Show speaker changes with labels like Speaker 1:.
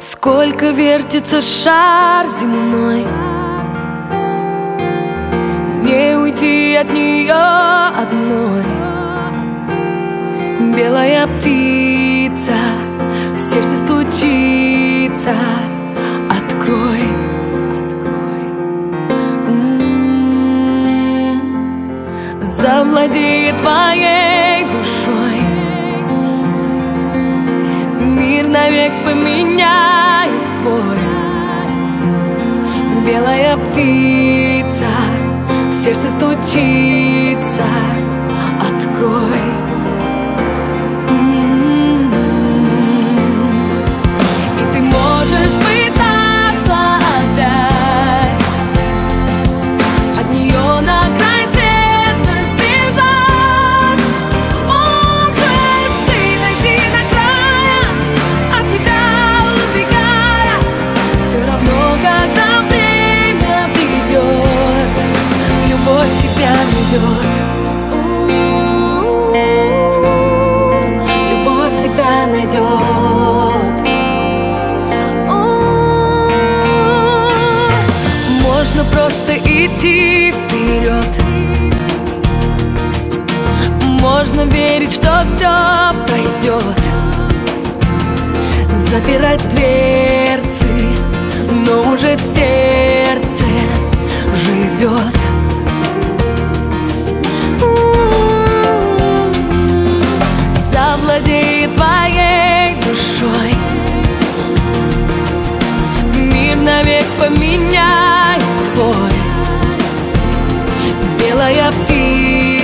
Speaker 1: Сколько вертится шар земной. Не уйти от нее одной. Белая птица в сердце стучится. Открой, М-м-м. Завладеет твоей навек поменяет твой Белая птица в сердце стучится. Открой Можно просто идти вперед. Можно верить, что все пройдет Запирать дверцы, но уже в сердце живет завладеет твоей душой. Мир навек поменяет твой Белая птица